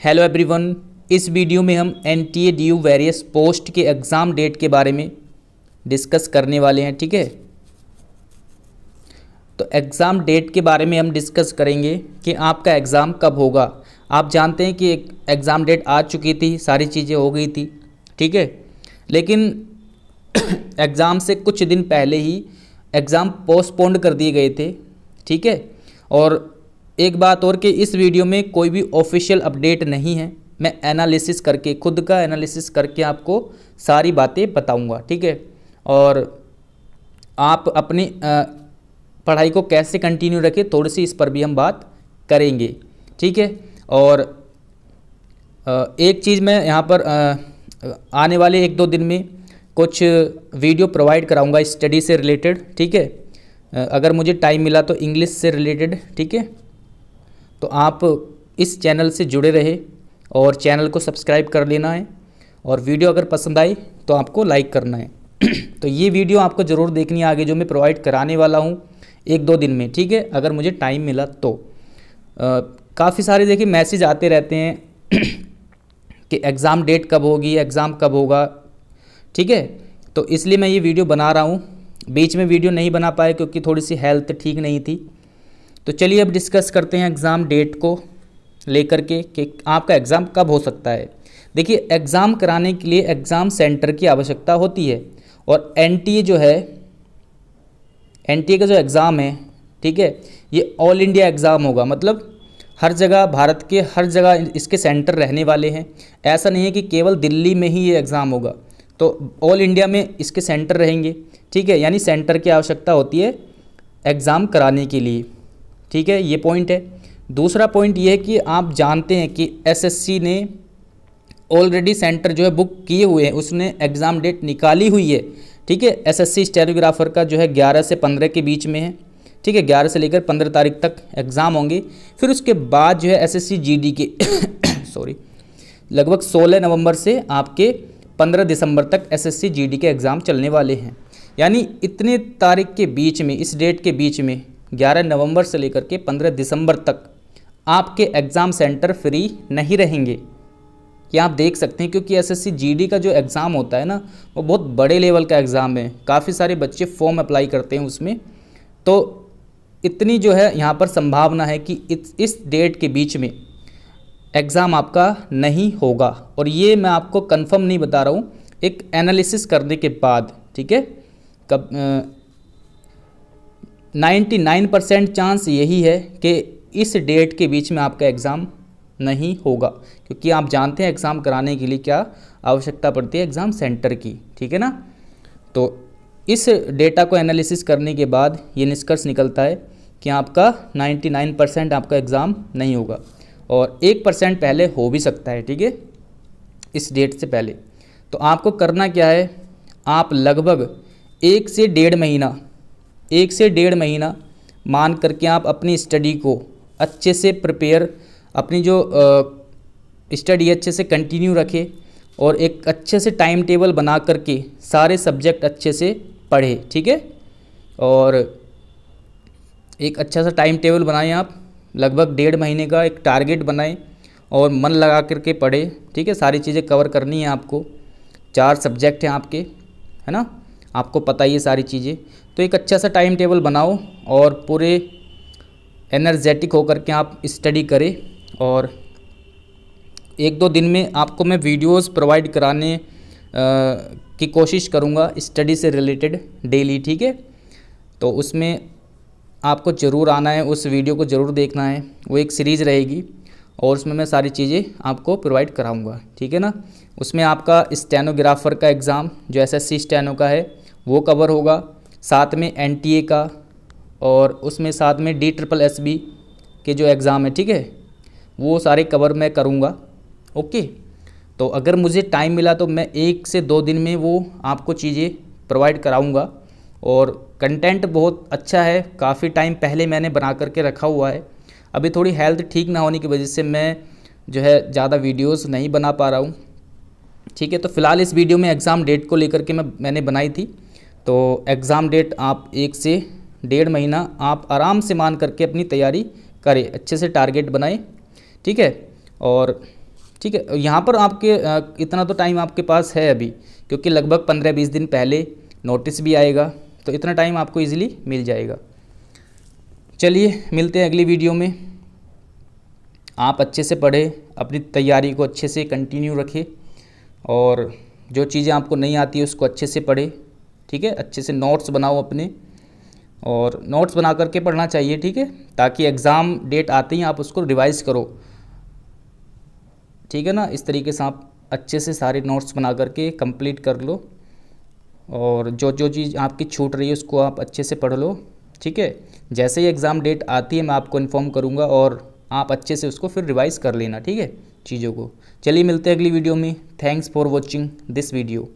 Hello everyone इस video में हम N T A D U various post के एग्ज़ाम डेट के बारे में डिस्कस करने वाले हैं, ठीक है? तो एग्ज़ाम डेट के बारे में हम डिस्कस करेंगे कि आपका एग्ज़ाम कब होगा। आप जानते हैं कि एक एग्ज़ाम डेट आ चुकी थी, सारी चीज़ें हो गई थी, ठीक है? लेकिन एग्ज़ाम से कुछ दिन पहले ही एग्ज़ाम पोस्टपोन्ड कर दिए गए थे, ठीक है? और एक बात और कि इस वीडियो में कोई भी ऑफिशियल अपडेट नहीं है। मैं एनालिसिस करके, खुद का एनालिसिस करके आपको सारी बातें बताऊँगा, ठीक है? और आप अपनी पढ़ाई को कैसे कंटिन्यू रखें, थोड़ी सी इस पर भी हम बात करेंगे, ठीक है? और एक चीज़ मैं यहाँ पर आने वाले एक दो दिन में कुछ वीडियो प्रोवाइड कराऊँगा स्टडी से रिलेटेड ठीक है? अगर मुझे टाइम मिला तो इंग्लिश से रिलेटेड ठीक है? तो आप इस चैनल से जुड़े रहे और चैनल को सब्सक्राइब कर लेना है और वीडियो अगर पसंद आई तो आपको लाइक करना है। तो ये वीडियो आपको ज़रूर देखनी आगे जो मैं प्रोवाइड कराने वाला हूँ एक दो दिन में, ठीक है? अगर मुझे टाइम मिला तो। काफ़ी सारे देखिए मैसेज आते रहते हैं कि एग्ज़ाम डेट कब होगी, एग्ज़ाम कब होगा, ठीक है? तो इसलिए मैं ये वीडियो बना रहा हूँ। बीच में वीडियो नहीं बना पाया क्योंकि थोड़ी सी हेल्थ ठीक नहीं थी। तो चलिए अब डिस्कस करते हैं एग्ज़ाम डेट को लेकर के कि आपका एग्ज़ाम कब हो सकता है। देखिए एग्ज़ाम कराने के लिए एग्ज़ाम सेंटर की आवश्यकता होती है और एनटी जो है एन का जो एग्ज़ाम है, ठीक है, ये ऑल इंडिया एग्ज़ाम होगा। मतलब हर जगह, भारत के हर जगह इसके सेंटर रहने वाले हैं। ऐसा नहीं है कि केवल दिल्ली में ही ये एग्ज़ाम होगा। तो ऑल इंडिया में इसके सेंटर रहेंगे, ठीक है, यानी सेंटर की आवश्यकता होती है एग्ज़ाम कराने के लिए। ठीक है, ये पॉइंट है। दूसरा पॉइंट ये है कि आप जानते हैं कि एसएससी ने ऑलरेडी सेंटर जो है बुक किए हुए हैं, उसने एग्ज़ाम डेट निकाली हुई है। ठीक है एसएससी स्टेनोग्राफर का जो है 11 से 15 के बीच में है। ठीक है 11 से लेकर 15 तारीख तक एग्ज़ाम होंगे। फिर उसके बाद जो है एसएससी जीडी के सॉरी लगभग 16 नवंबर से आपके 15 दिसंबर तक एसएससी जीडी के एग्ज़ाम चलने वाले हैं। यानी इतने तारीख के बीच में, इस डेट के बीच में 11 नवंबर से लेकर के 15 दिसंबर तक आपके एग्ज़ाम सेंटर फ्री नहीं रहेंगे। ये आप देख सकते हैं क्योंकि एसएससी जीडी का जो एग्ज़ाम होता है ना, वो बहुत बड़े लेवल का एग्ज़ाम है। काफ़ी सारे बच्चे फॉर्म अप्लाई करते हैं उसमें। तो इतनी जो है यहाँ पर संभावना है कि इस डेट के बीच में एग्ज़ाम आपका नहीं होगा। और ये मैं आपको कंफर्म नहीं बता रहा हूँ, एक एनालिसिस करने के बाद, ठीक है? कब नाइन्टी नाइन परसेंट चांस यही है कि इस डेट के बीच में आपका एग्ज़ाम नहीं होगा। क्योंकि आप जानते हैं एग्ज़ाम कराने के लिए क्या आवश्यकता पड़ती है एग्ज़ाम सेंटर की, ठीक है ना? तो इस डेटा को एनालिसिस करने के बाद ये निष्कर्ष निकलता है कि आपका 99 परसेंट आपका एग्ज़ाम नहीं होगा। और एक परसेंट पहले हो भी सकता है, ठीक है? इस डेट से पहले। तो आपको करना क्या है? आप लगभग एक से डेढ़ महीना एक से डेढ़ महीना मान करके आप अपनी स्टडी को अच्छे से प्रिपेयर अपनी जो स्टडी अच्छे से कंटिन्यू रखें और एक अच्छे से टाइम टेबल बना करके सारे सब्जेक्ट अच्छे से पढ़े, ठीक है? और एक अच्छा सा टाइम टेबल बनाएँ आप, लगभग डेढ़ महीने का एक टारगेट बनाएँ और मन लगा करके पढ़े, ठीक है? सारी चीज़ें कवर करनी है आपको, चार सब्जेक्ट हैं आपके, है ना? आपको पता ही है सारी चीज़ें। तो एक अच्छा सा टाइम टेबल बनाओ और पूरे एनर्जेटिक होकर के आप स्टडी करें और एक दो दिन में आपको मैं वीडियोस प्रोवाइड कराने आ, की कोशिश करूँगा स्टडी से रिलेटेड डेली ठीक है? तो उसमें आपको ज़रूर आना है उस वीडियो को ज़रूर देखना है वो एक सीरीज़ रहेगी और उसमें मैं सारी चीज़ें आपको प्रोवाइड कराऊँगा ठीक है ना? उसमें आपका स्टेनोग्राफ़र का एग्ज़ाम जो एसएससी स्टेनो का है वो कवर होगा साथ में एनटीए का और उसमें साथ में डी ट्रिपल एस बी के जो एग्ज़ाम है, ठीक है? वो सारे कवर मैं करूँगा ओके तो अगर मुझे टाइम मिला तो मैं एक से दो दिन में वो आपको चीज़ें प्रोवाइड कराऊँगा और कंटेंट बहुत अच्छा है, काफ़ी टाइम पहले मैंने बना करके रखा हुआ है। अभी थोड़ी हेल्थ ठीक ना होने की वजह से मैं जो है ज़्यादा वीडियोस नहीं बना पा रहा हूँ, ठीक है? तो फ़िलहाल इस वीडियो में एग्ज़ाम डेट को लेकर के मैं, मैंने बनाई थी। तो एग्ज़ाम डेट आप एक से डेढ़ महीना आप आराम से मान करके अपनी तैयारी करें, अच्छे से टारगेट बनाएँ, ठीक है? और, ठीक है, यहाँ पर आपके इतना तो टाइम आपके पास है अभी, क्योंकि लगभग पंद्रह बीस दिन पहले नोटिस भी आएगा तो इतना टाइम आपको इजीली मिल जाएगा। चलिए, मिलते हैं अगली वीडियो में। आप अच्छे से पढ़ें, अपनी तैयारी को अच्छे से कंटिन्यू रखें, और जो चीज़ें आपको नहीं आती है, उसको अच्छे से पढ़ें। ठीक है? अच्छे से नोट्स बनाओ अपने। और नोट्स बना करके पढ़ना चाहिए, ठीक है? ताकि एग्ज़ाम डेट आते ही आप उसको रिवाइज़ करो। ठीक है ना? इस तरीके से आप अच्छे से सारे नोट्स बना करके कंप्लीट कर लो। और जो जो चीज़ आपकी छूट रही है, उसको आप अच्छे से पढ़ लो। ठीक है? जैसे ही एग्ज़ाम डेट आती है, मैं आपको इन्फॉर्म करूँगा और आप अच्छे से उसको फिर रिवाइज़ कर लेना, ठीक है? चीज़ों को। चलिए मिलते हैं अगली वीडियो में। Thanks for watching this video